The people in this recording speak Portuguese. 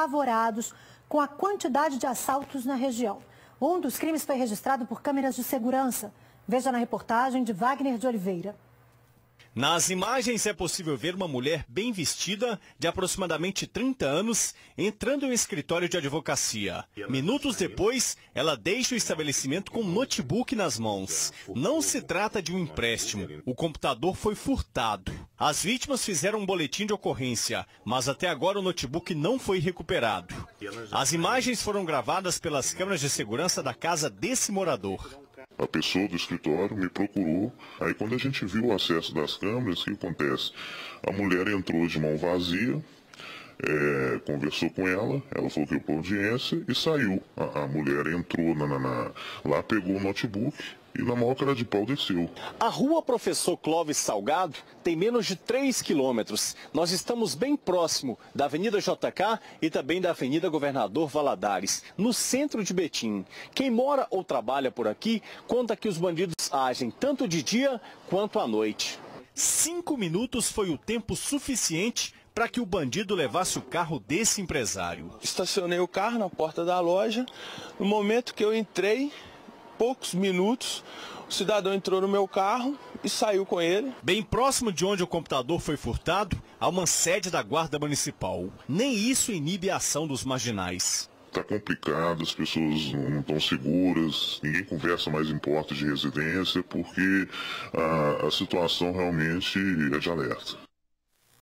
apavorados com a quantidade de assaltos na região. Um dos crimes foi registrado por câmeras de segurança. Veja na reportagem de Wagner de Oliveira. Nas imagens é possível ver uma mulher bem vestida, de aproximadamente 30 anos, entrando em um escritório de advocacia. Minutos depois, ela deixa o estabelecimento com um notebook nas mãos. Não se trata de um empréstimo. O computador foi furtado. As vítimas fizeram um boletim de ocorrência, mas até agora o notebook não foi recuperado. As imagens foram gravadas pelas câmeras de segurança da casa desse morador a pessoa do escritório me procurou. Aí quando a gente viu o acesso das câmeras, o que acontece? A mulher entrou de mão vazia, é, conversou com ela, ela falou que ia por audiência e saiu. A, a mulher entrou na, na, na, lá, pegou o notebook e na maior cara de pau desceu. A rua Professor Clóvis Salgado tem menos de 3 quilômetros. Nós estamos bem próximo da Avenida JK e também da Avenida Governador Valadares, no centro de Betim. Quem mora ou trabalha por aqui conta que os bandidos agem tanto de dia quanto à noite. Cinco minutos foi o tempo suficiente para que o bandido levasse o carro desse empresário. Estacionei o carro na porta da loja. No momento que eu entrei, poucos minutos, o cidadão entrou no meu carro e saiu com ele. Bem próximo de onde o computador foi furtado, há uma sede da Guarda Municipal. Nem isso inibe a ação dos marginais. Está complicado, as pessoas não estão seguras, ninguém conversa mais em portas de residência, porque a, a situação realmente é de alerta.